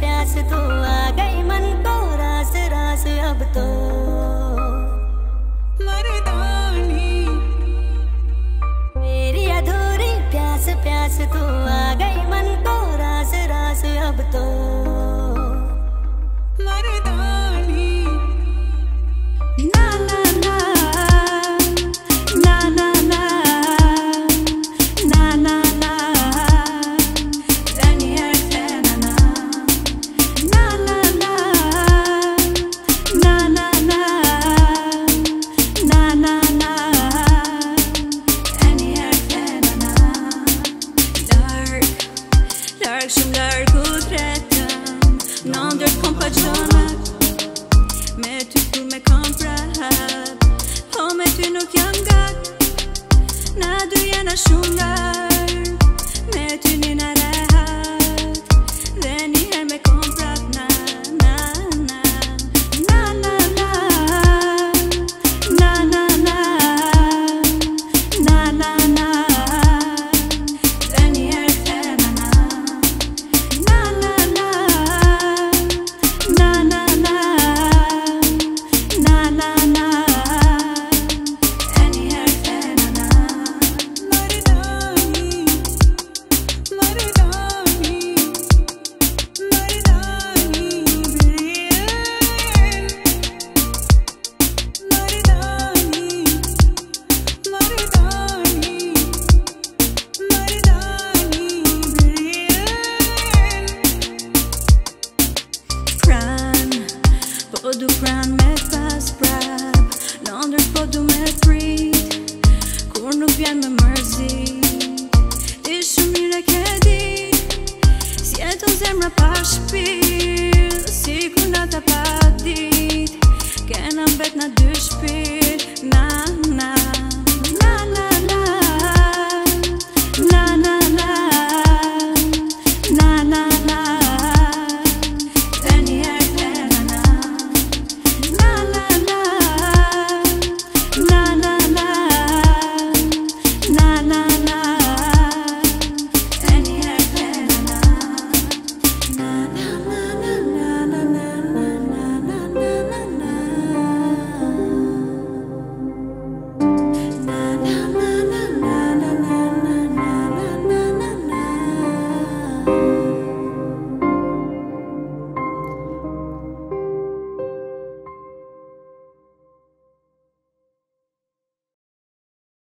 प्यास तो आ गई मन को रास रास अब तो मेरी अधूरी प्यास प्यास तो आ गई मन को रास रास अब तो shumë lërë ku të Në ndërë kom pa Me ty ku me kom prahat Po me ty nuk janë gak Na dy jena shumë nga Po du kran me fast prap Londër po du me frit Kur nuk vjen me mërzi Ti shumë mire ke di Si e zemra pa shpil Si kur ta të pa dit Kena mbet në dy shpil